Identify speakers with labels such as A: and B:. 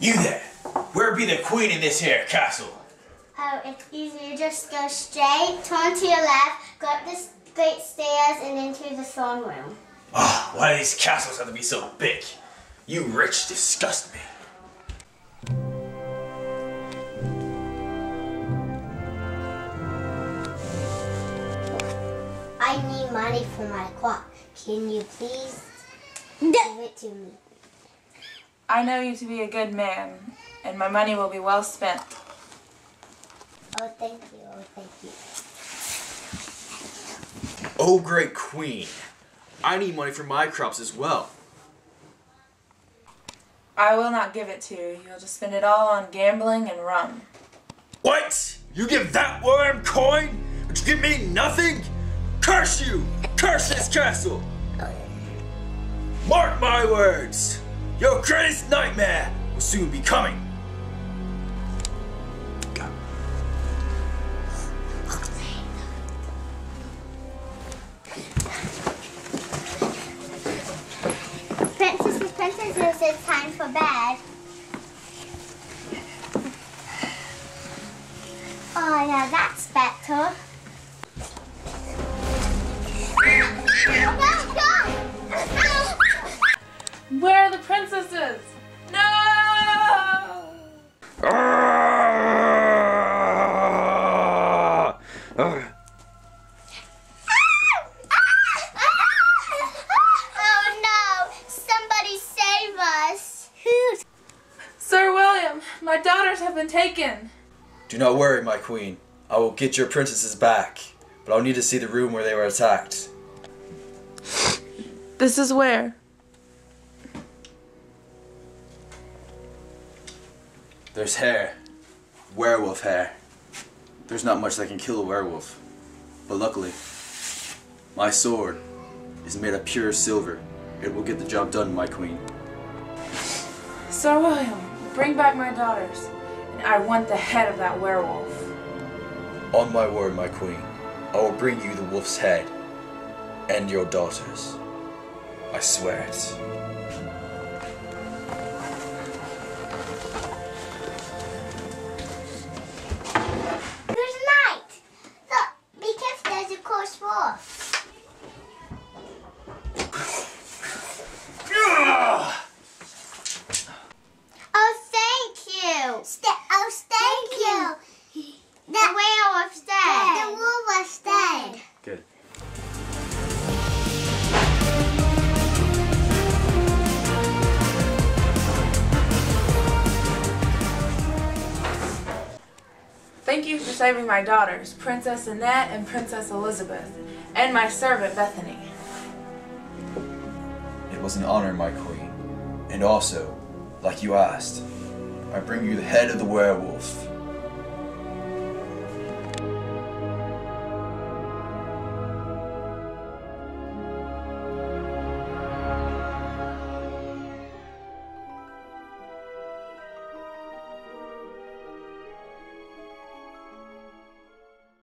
A: You there! Where be the queen in this here castle?
B: Oh, it's easy. You just go straight, turn to your left, go up the great stairs, and into the throne room.
A: Ah, why do these castles have to be so big? You rich disgust me.
B: I need money for my clock. Can you please give it to me?
C: I know you to be a good man, and my money will be well spent.
B: Oh, thank you. Oh, thank you.
A: Oh, great queen. I need money for my crops as well.
C: I will not give it to you. You'll just spend it all on gambling and rum.
A: What? You give that worm coin, but you give me nothing? Curse you! Curse this castle! Mark my words! Your greatest nightmare will soon be coming!
B: Princesses, princesses, it's time for bed. Oh, yeah, that's better.
C: Are the princesses? No!
B: Oh no! Somebody save us!
C: Sir William, my daughters have been taken.
A: Do not worry, my queen. I will get your princesses back, but I'll need to see the room where they were attacked.
C: This is where?
A: There's hair. Werewolf hair. There's not much that can kill a werewolf. But luckily, my sword is made of pure silver. It will get the job done, my queen.
C: Sir William, bring back my daughters, and I want the head of that werewolf.
A: On my word, my queen, I will bring you the wolf's head and your daughters. I swear it.
C: Thank you for saving my daughters, Princess Annette and Princess Elizabeth, and my servant Bethany.
A: It was an honor, my queen. And also, like you asked, I bring you the head of the werewolf